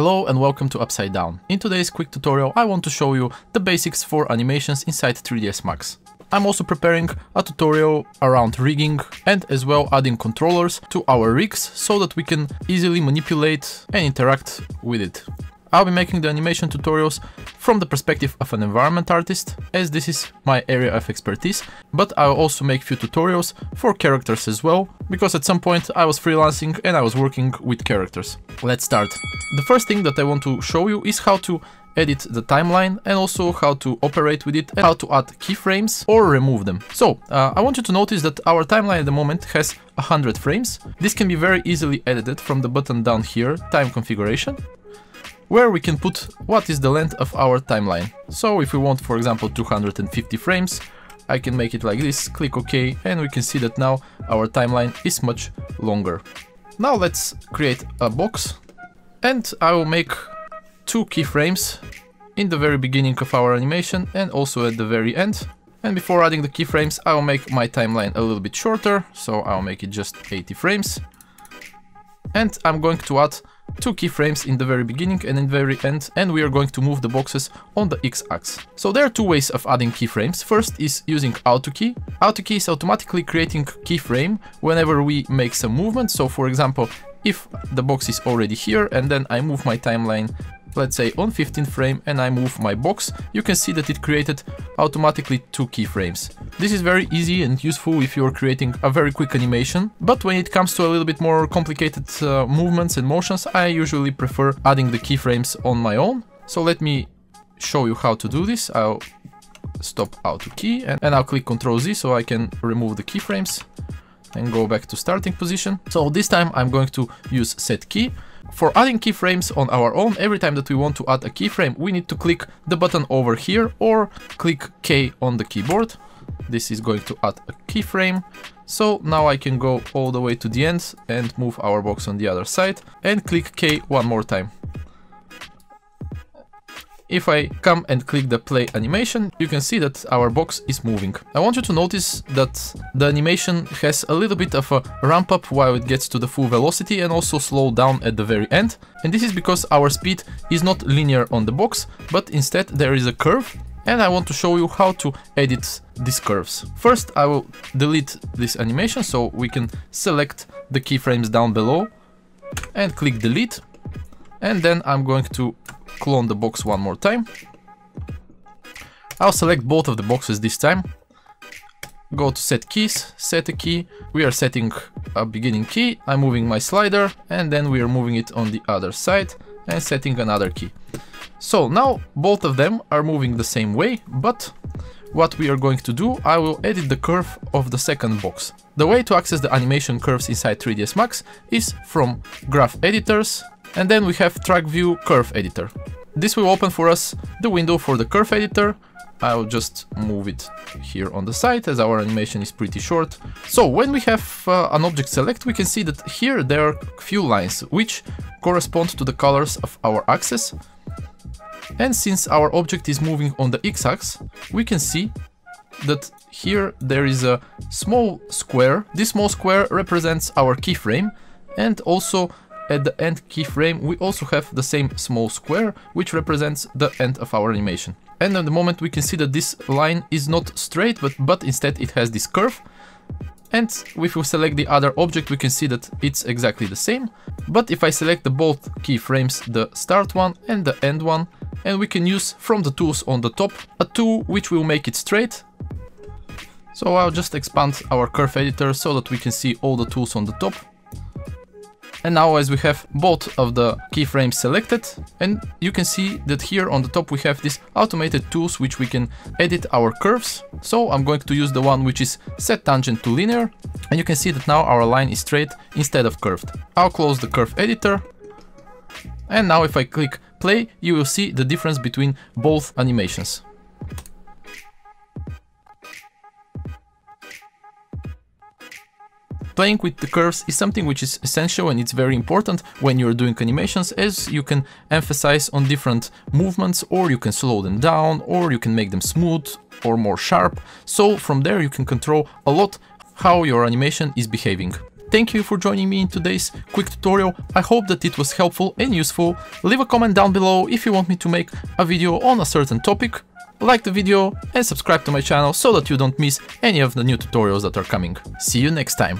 Hello and welcome to Upside Down. In today's quick tutorial I want to show you the basics for animations inside 3ds Max. I'm also preparing a tutorial around rigging and as well adding controllers to our rigs so that we can easily manipulate and interact with it. I'll be making the animation tutorials from the perspective of an environment artist, as this is my area of expertise, but I'll also make few tutorials for characters as well, because at some point I was freelancing and I was working with characters. Let's start. The first thing that I want to show you is how to edit the timeline and also how to operate with it and how to add keyframes or remove them. So uh, I want you to notice that our timeline at the moment has 100 frames. This can be very easily edited from the button down here, time configuration where we can put what is the length of our timeline. So if we want, for example, 250 frames, I can make it like this, click OK, and we can see that now our timeline is much longer. Now let's create a box, and I will make two keyframes in the very beginning of our animation and also at the very end. And before adding the keyframes, I will make my timeline a little bit shorter, so I'll make it just 80 frames. And I'm going to add two keyframes in the very beginning and in the very end and we are going to move the boxes on the x-axis. So there are two ways of adding keyframes. First is using auto key. Auto key is automatically creating keyframe whenever we make some movement. So for example, if the box is already here and then I move my timeline let's say on 15th frame and I move my box, you can see that it created automatically two keyframes. This is very easy and useful if you're creating a very quick animation, but when it comes to a little bit more complicated uh, movements and motions, I usually prefer adding the keyframes on my own. So let me show you how to do this. I'll stop auto key and, and I'll click Ctrl Z so I can remove the keyframes and go back to starting position. So this time I'm going to use set key for adding keyframes on our own, every time that we want to add a keyframe, we need to click the button over here or click K on the keyboard. This is going to add a keyframe. So now I can go all the way to the end and move our box on the other side and click K one more time. If I come and click the play animation, you can see that our box is moving. I want you to notice that the animation has a little bit of a ramp up while it gets to the full velocity and also slow down at the very end. And this is because our speed is not linear on the box, but instead there is a curve and I want to show you how to edit these curves. First I will delete this animation so we can select the keyframes down below and click delete and then I'm going to clone the box one more time. I'll select both of the boxes this time. Go to set keys, set a key. We are setting a beginning key. I'm moving my slider and then we are moving it on the other side and setting another key. So now both of them are moving the same way, but what we are going to do, I will edit the curve of the second box. The way to access the animation curves inside 3ds Max is from Graph Editors, and then we have track view curve editor. This will open for us the window for the curve editor. I'll just move it here on the side as our animation is pretty short. So when we have uh, an object select, we can see that here there are few lines which correspond to the colors of our axis. And since our object is moving on the x-axis, we can see that here there is a small square. This small square represents our keyframe and also at the end keyframe, we also have the same small square, which represents the end of our animation. And at the moment we can see that this line is not straight, but, but instead it has this curve. And if we select the other object, we can see that it's exactly the same. But if I select the both keyframes, the start one and the end one, and we can use from the tools on the top, a tool which will make it straight. So I'll just expand our curve editor so that we can see all the tools on the top. And now as we have both of the keyframes selected, and you can see that here on the top we have these automated tools which we can edit our curves. So I'm going to use the one which is set tangent to linear, and you can see that now our line is straight instead of curved. I'll close the curve editor, and now if I click play, you will see the difference between both animations. Playing with the curves is something which is essential and it's very important when you're doing animations as you can emphasize on different movements or you can slow them down or you can make them smooth or more sharp. So from there you can control a lot how your animation is behaving. thank you for joining me in today's quick tutorial. I hope that it was helpful and useful. Leave a comment down below if you want me to make a video on a certain topic. Like the video and subscribe to my channel so that you don't miss any of the new tutorials that are coming. See you next time.